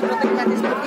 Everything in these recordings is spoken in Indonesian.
ছোট থেকে নাচিস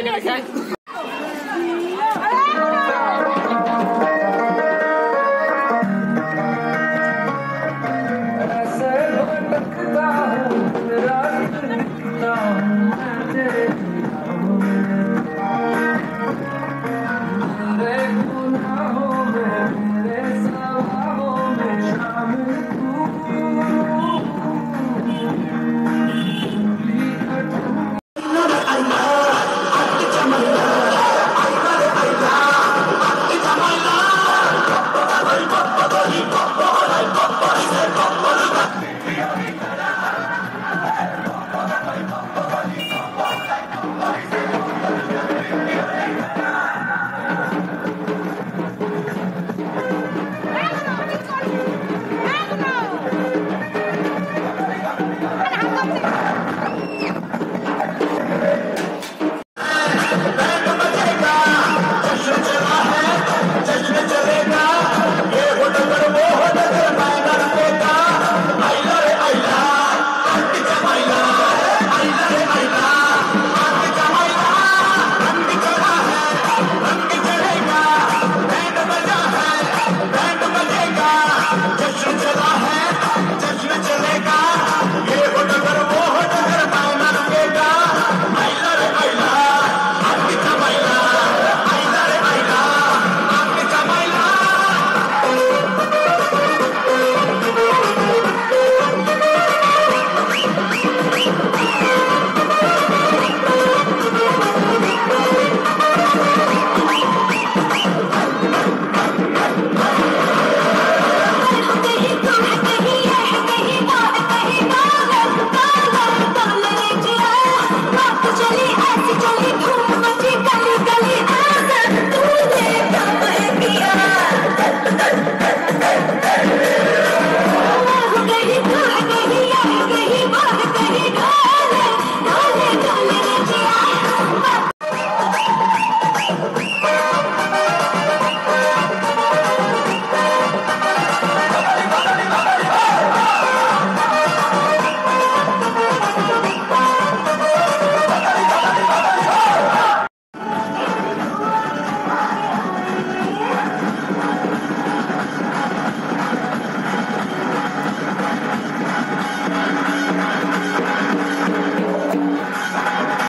no, no, no.